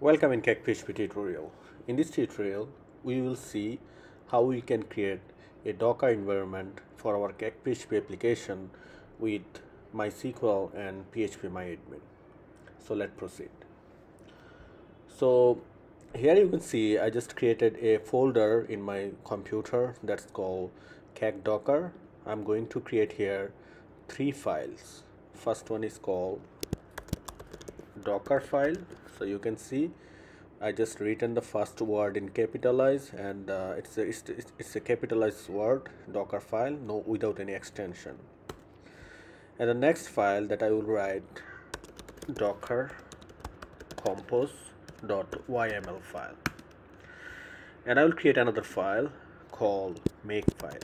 Welcome in CakePHP tutorial. In this tutorial, we will see how we can create a Docker environment for our CakePHP application with MySQL and phpMyAdmin. So let's proceed. So here you can see I just created a folder in my computer that's called cake docker. I'm going to create here three files. First one is called docker file. So you can see I just written the first word in capitalize and uh, it's, a, it's, it's a capitalized word docker file no without any extension. And the next file that I will write docker compose.yml file. And I will create another file called makefile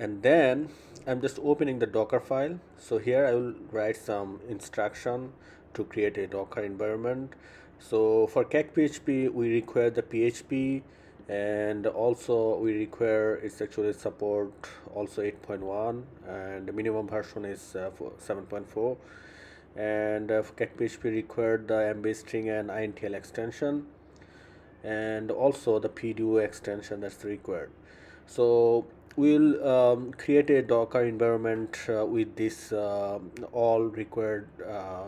and then I'm just opening the docker file. So here I will write some instruction to create a docker environment. So for CakePHP we require the PHP and also we require it's actually support also 8.1 and the minimum version is uh, 7.4 and uh, CakePHP required the MB string and INTL extension and also the PDO extension that's required. So we'll um, create a docker environment uh, with this uh, all required uh,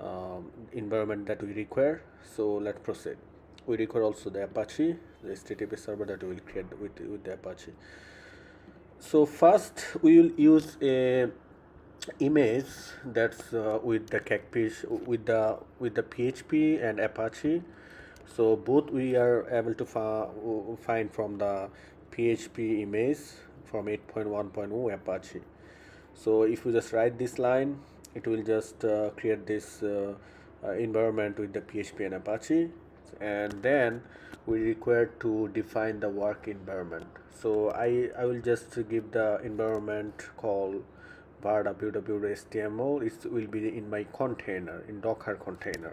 um, environment that we require. So let's proceed. We require also the apache the http server that we will create with, with the apache. So first we will use a image that's uh, with the cakefish with the with the php and apache. So both we are able to find from the PHP image from 8.1.0 Apache. So if you just write this line it will just uh, create this uh, uh, environment with the PHP and Apache. And then we require to define the work environment. So I, I will just give the environment call var www.html it will be in my container in docker container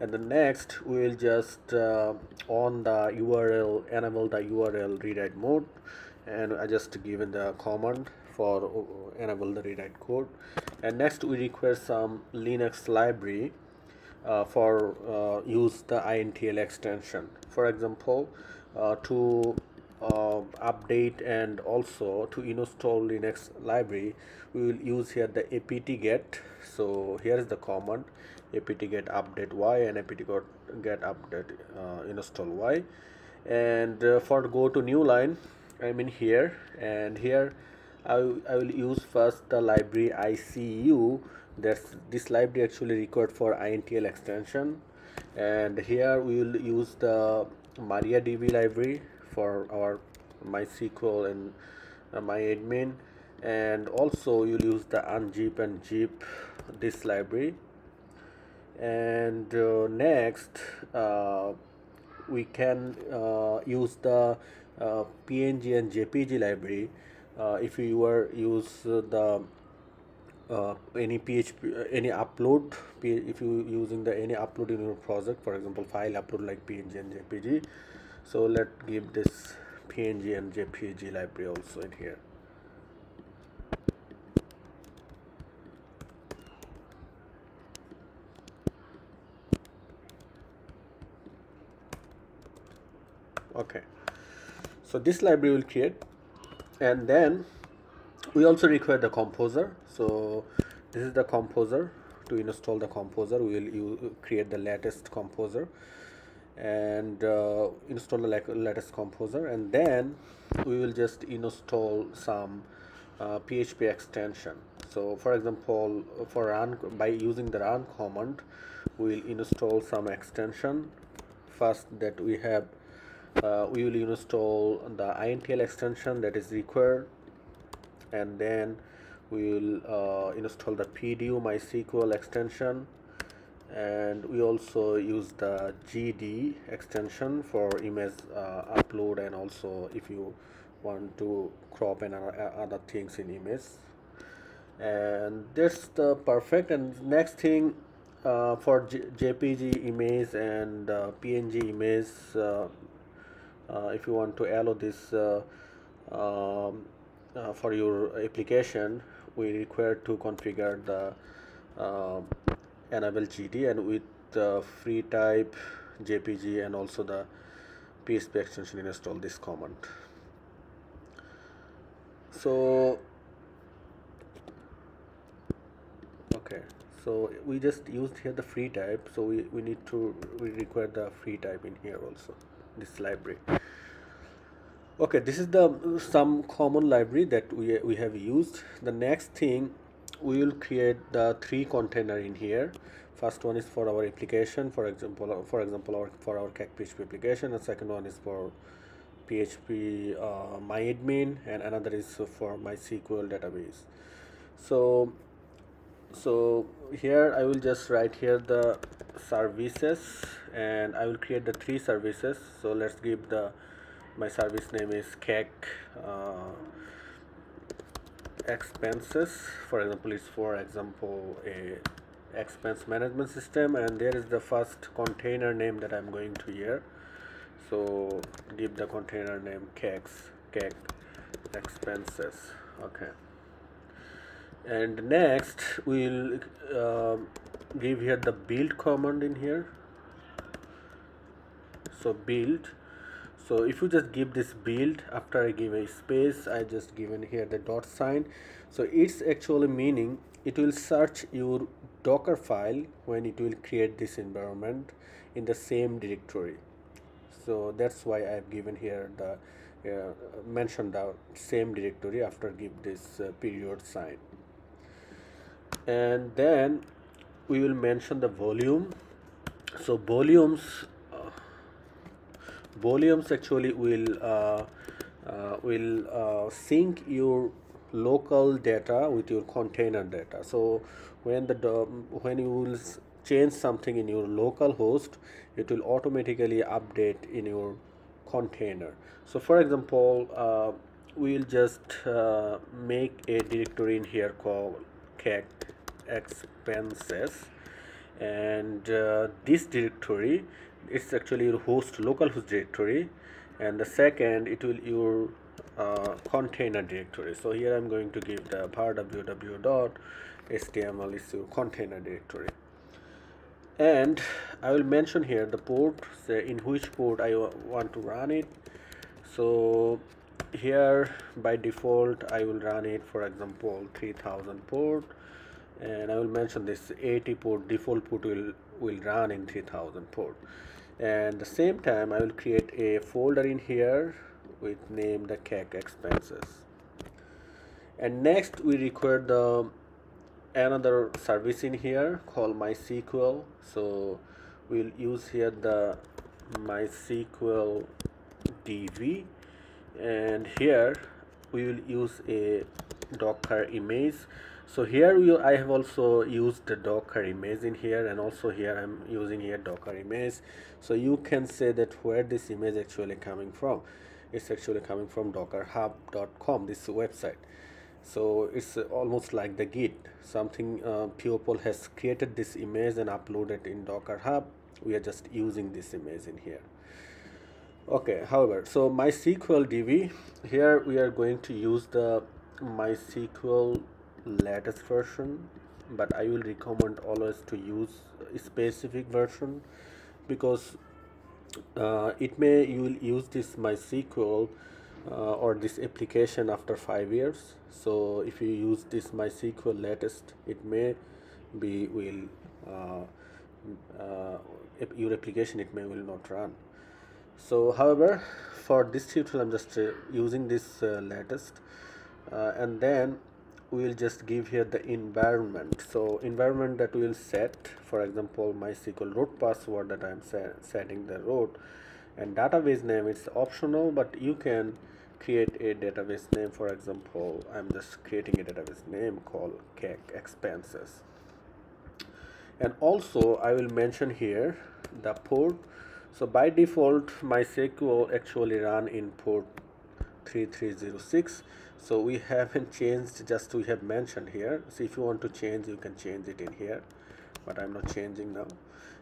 and the next we will just uh, on the url enable the url rewrite mode. And i just given the command for uh, enable the rewrite code. And next we require some linux library uh, for uh, use the intl extension. For example uh, to uh, update and also to install linux library we will use here the apt-get so here is the command apt-get update y and apt-get update uh, install y. And uh, for go to new line I'm here and here I, I will use first the library ICU that's this library actually required for INTL extension. And here we will use the MariaDB library for our MySQL and uh, MyAdmin and also you'll use the unzip and zip this library. And uh, next uh, we can uh, use the uh, png and jpg library. Uh, if you were use the uh, any php any upload if you using the any upload in your project for example file upload like png and jpg so let's give this png and jpg library also in here. Okay. So this library will create. And then we also require the composer. So this is the composer. To install the composer we will create the latest composer and uh, install the latest composer and then we will just install some uh, PHP extension. So for example for run by using the run command we will install some extension. First that we have uh, we will install the intl extension that is required and then we will uh, install the pdo mysql extension and we also use the gd extension for image uh, upload and also if you want to crop and other things in image. And that's the perfect and next thing uh, for J jpg image and uh, png image uh, uh, if you want to allow this uh, um, for your application we require to configure the enable GD and with the free type JPG and also the PHP extension install this command. So okay. So we just used here the free type. So we, we need to we require the free type in here also this library. Okay this is the some common library that we, we have used. The next thing we will create the three container in here. First one is for our application for example for example our for our php application. And second one is for php uh, myadmin and another is for mysql database. So so here i will just write here the services and i will create the three services. So let's give the my service name is CAC uh, expenses. For example is for example a expense management system and there is the first container name that I'm going to here. So give the container name CACs CAC expenses. Okay. And next we'll uh, give here the build command in here. So build so if you just give this build after I give a space I just given here the dot sign. So it's actually meaning it will search your docker file when it will create this environment in the same directory. So that's why I've given here the uh, mentioned the same directory after give this uh, period sign. And then we will mention the volume. So volumes volumes actually will uh, uh, will uh, sync your local data with your container data. So when the when you will change something in your local host it will automatically update in your container. So for example uh, we'll just uh, make a directory in here called cac expenses. And uh, this directory it's actually your host local host directory and the second it will your uh, container directory. So here i'm going to give the var www dot html is your container directory. And i will mention here the port say in which port i want to run it. So here by default i will run it for example 3000 port. And i will mention this 80 port default port will will run in 3000 port and the same time I will create a folder in here with name the CAC expenses. And next we require the another service in here called MySQL. So we'll use here the MySQL DB and here we will use a docker image so here we, I have also used the docker image in here and also here I'm using here docker image. So you can say that where this image actually coming from. It's actually coming from dockerhub.com this website. So it's almost like the git. Something uh, people has created this image and uploaded in docker hub we are just using this image in here. Okay however so mysql db here we are going to use the mysql latest version but I will recommend always to use specific version because uh, it may you will use this MySQL uh, or this application after five years. So if you use this MySQL latest it may be will uh, uh your application it may will not run. So however for this tutorial I'm just uh, using this uh, latest and then we'll just give here the environment. So environment that we'll set for example mysql root password that i'm setting the root and database name it's optional but you can create a database name. For example i'm just creating a database name called CAC expenses. And also i will mention here the port. So by default mysql actually run in port 3306 so we haven't changed just we have mentioned here. So if you want to change you can change it in here but I'm not changing now.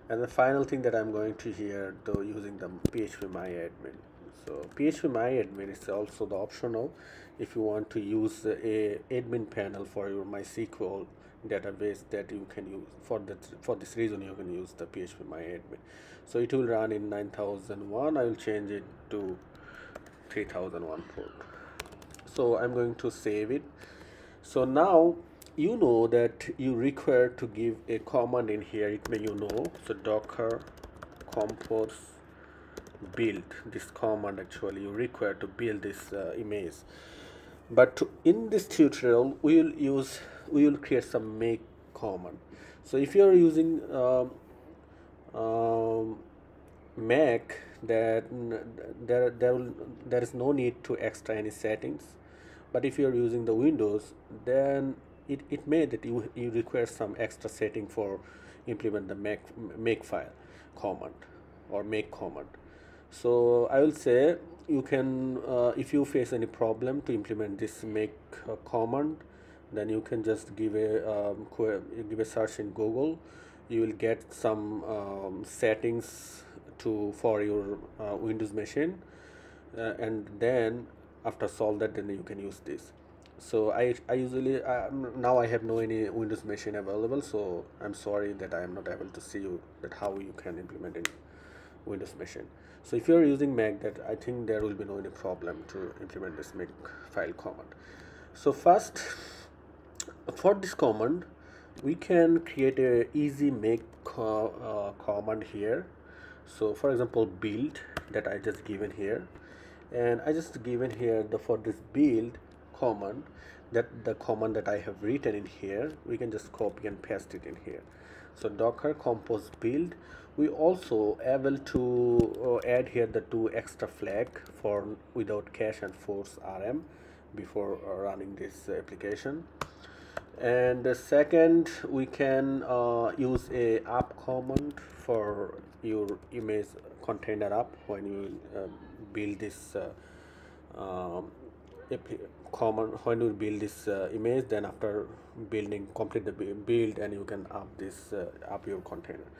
And the final thing that I'm going to here though using the PHP myadmin so PHP myadmin is also the optional. If you want to use a admin panel for your MySQL database that you can use for that for this reason you can use the php myadmin so it will run in 9001 i will change it to 3001 port so i'm going to save it. So now you know that you require to give a command in here. It may you know. So docker compose build this command actually. You require to build this uh, image. But to, in this tutorial we will use we will create some make command. So if you are using um, um, Mac that there there will there is no need to extra any settings but if you are using the Windows then it, it may that you, you require some extra setting for implement the make make file command or make command. So I will say you can uh, if you face any problem to implement this make uh, command then you can just give a um, give a search in Google. You will get some um, settings to for your uh, Windows machine. Uh, and then after solve that then you can use this. So I, I usually now I have no any Windows machine available so I'm sorry that I am not able to see you that how you can implement in Windows machine. So if you're using Mac that I think there will be no any problem to implement this make file command. So first for this command we can create a easy make co uh, command here. So for example build that I just given here and I just given here the for this build command that the command that I have written in here we can just copy and paste it in here. So docker compose build we also able to uh, add here the two extra flag for without cache and force rm before uh, running this application. And the second we can uh, use a app command for your image container app when you uh, build this uh, um, common when you build this uh, image then after building complete the build and you can up this uh, up your container.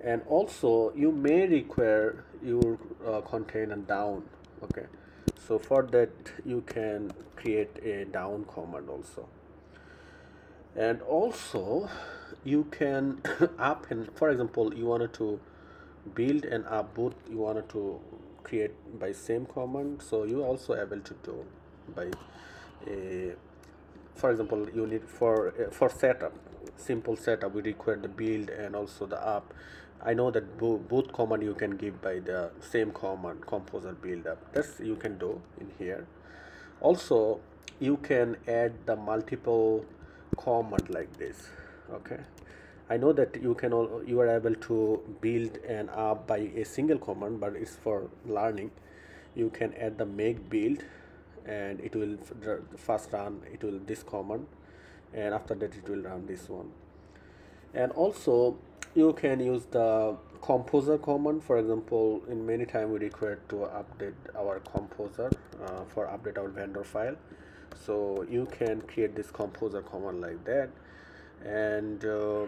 And also you may require your container down okay? So for that you can create a down command also. And also you can up and for example you wanted to build and app boot you wanted to create by same command so you also able to do by uh, for example you need for uh, for setup simple setup we require the build and also the app. I know that bo both command you can give by the same command composer build up. That's you can do in here. Also you can add the multiple command like this okay I know that you can all you are able to build an app by a single command but it's for learning. You can add the make build and it will first run it will this command and after that it will run this one. And also you can use the composer command. For example in many time we require to update our composer uh, for update our vendor file. So you can create this composer command like that. And uh,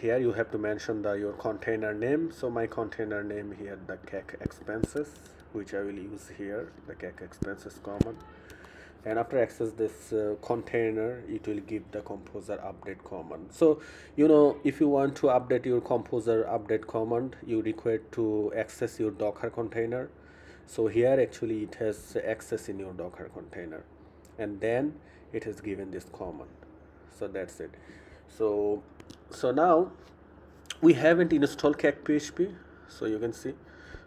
here you have to mention the your container name. So my container name here the cake expenses which I will use here the cake expenses command and after access this uh, container it will give the composer update command. So you know if you want to update your composer update command you require to access your docker container. So here actually it has access in your docker container. And then it has given this command. So that's it. So so now we haven't installed cake php so you can see.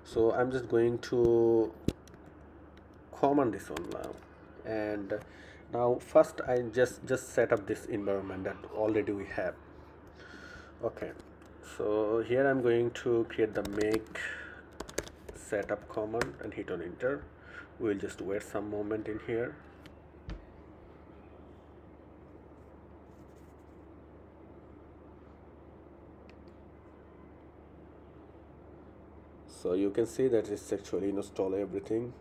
So i'm just going to command this one now. And uh, now first i just just set up this environment that already we have. Okay so here i'm going to create the make setup command and hit on enter. We'll just wait some moment in here so you can see that it's actually install everything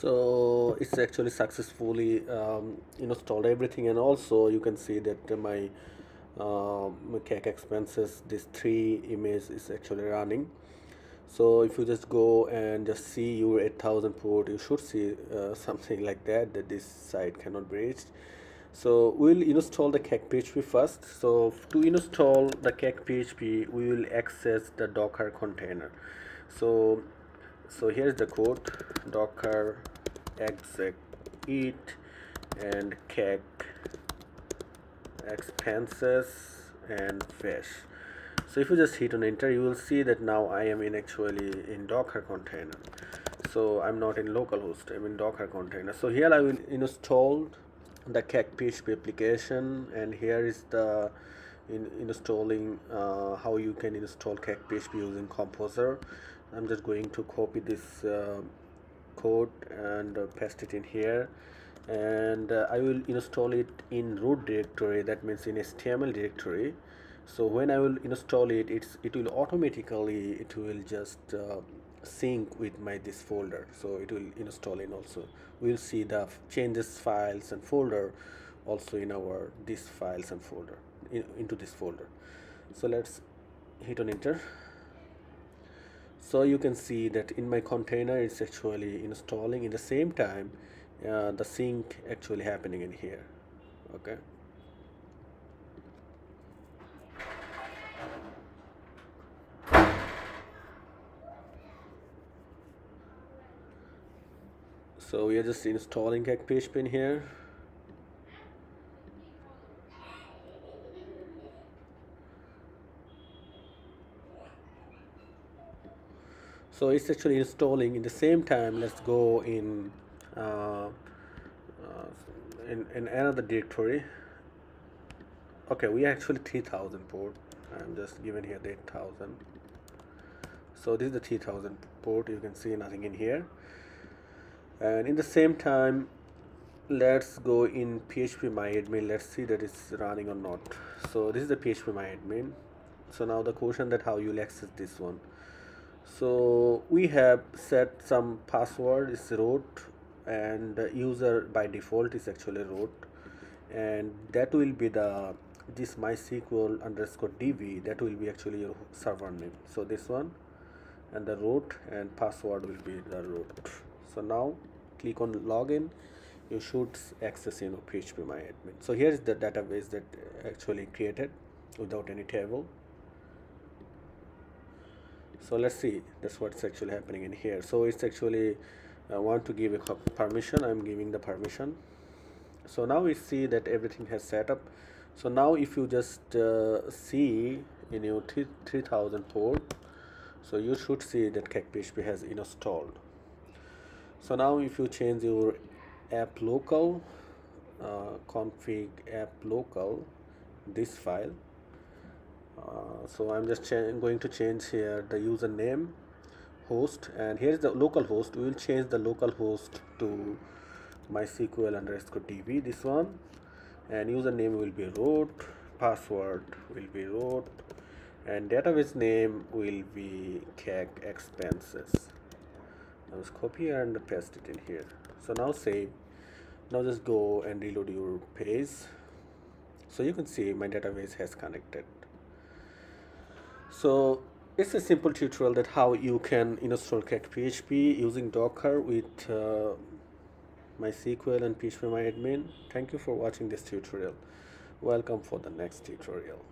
so it's actually successfully um, installed everything. And also you can see that my uh, cake expenses this three image is actually running. So if you just go and just see your 8000 port you should see uh, something like that that this site cannot be reached. So we'll install the cake php first. So to install the cake php we will access the docker container. So so here's the code docker exec eat and cake expenses and fish. So if you just hit on enter you will see that now I am in actually in docker container. So I'm not in localhost I'm in docker container. So here I will install the cake PHP application and here is the in installing uh, how you can install cake PHP using composer I'm just going to copy this uh, code and uh, paste it in here. And uh, I will install it in root directory that means in HTML directory. So when I will install it it's it will automatically it will just uh, sync with my this folder. So it will install in also. We'll see the changes files and folder also in our this files and folder in, into this folder. So let's hit on enter so you can see that in my container it's actually installing in the same time uh, the sync actually happening in here okay? So we are just installing PHP in here so it's actually installing in the same time let's go in uh, uh, in, in another directory. Okay we actually 3000 port. I'm just giving here the 8000 so this is the 3000 port. You can see nothing in here. And in the same time let's go in php myadmin. Let's see that it's running or not. So this is the php myadmin. So now the question that how you'll access this one so we have set some password is root and user by default is actually root. And that will be the this mysql underscore db that will be actually your server name. So this one and the root and password will be the root. So now click on login. You should access you know php myadmin so here is the database that actually created without any table so let's see that's what's actually happening in here. So it's actually I uh, want to give a permission I'm giving the permission. So now we see that everything has set up. So now if you just uh, see in your 3000 port so you should see that PHP has installed. So now if you change your app local uh, config app local this file uh, so I'm just going to change here the username host and here is the local host. We will change the local host to mysql underscore db this one. And username will be root password will be root and database name will be cake expenses. Now just copy and paste it in here. So now save now just go and reload your page. So you can see my database has connected so it's a simple tutorial that how you can install cake php using docker with uh, mysql and phpMyAdmin. thank you for watching this tutorial welcome for the next tutorial